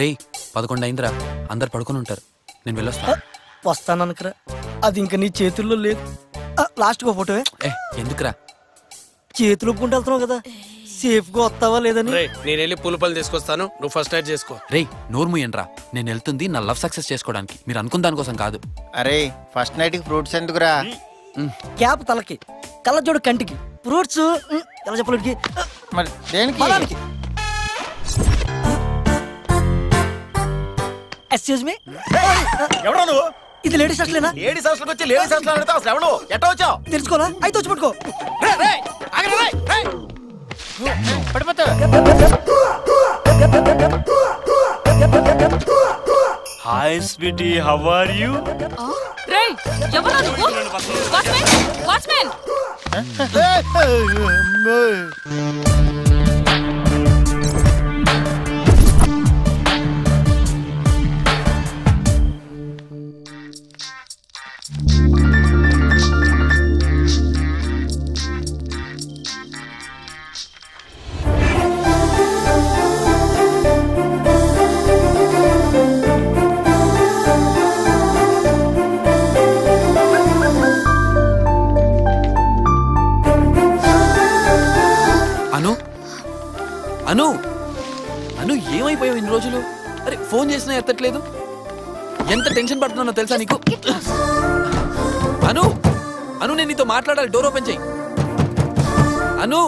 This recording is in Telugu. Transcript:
రేయ్ పదకొండు అయిందిరా. అందరు పడుకొని ఉంటారు. నేను వెళ్ళొస్తా. వస్తాననుకురా అది ఇంకా నీ చేతుల్లో లేదు. లాస్ట్ ఒక ఫోటో ఏ ఎందుకురా? చేతులు ఒప్పుకుంటూ వెళ్తున్నావు కదా. సేఫ్గా వస్తావా లేదని రే నేను వెళ్ళి పూల పళ్ళు తీసుకొస్తాను. నువ్వు ఫస్ట్ నైట్ చేసుకో. రేయ్ నోరు మూయండ్రా. నేను వెళ్తుంది నా లవ్ సక్సెస్ చేసుకోవడానికి. మీరు అనుకున్న దానికోసం కాదు. అరే ఫస్ట్ నైట్కి ఫ్రూట్స్ ఎందుకురా? క్యాప్ తలకి కళ్ళజోడు కంటికి. ఫ్రూట్స్ ఎలా చెప్పలేడికి మరి దేనికి? పొలానికి ఎక్స్క్యూజ్ మీ ఎవడో నువ్వు? ఇది లేడీస్ హాస్టలేనా లేడీస్ హాస్టల్కి వచ్చి లేడీస్ హాస్టల్ అడితే అసలు ఎవడు ఎట్ట వచ్చావు? తెలుసుకోనా? అయితే వచ్చి పట్టుకో. Hi sweetie how are you రేయ్ ఎవరా నువ్వు? వాచ్మెన్ వాచ్మెన్ అను? అను? అను ఏమైపోయావు ఇన్ని రోజులు? అరే ఫోన్ చేసినా ఎత్తట్లేదు. ఎంత టెన్షన్ పడుతున్నానో తెలుసా నీకు? అను? అను నేను నీతో మాట్లాడాలి. డోర్ ఓపెన్ చేయి. అను?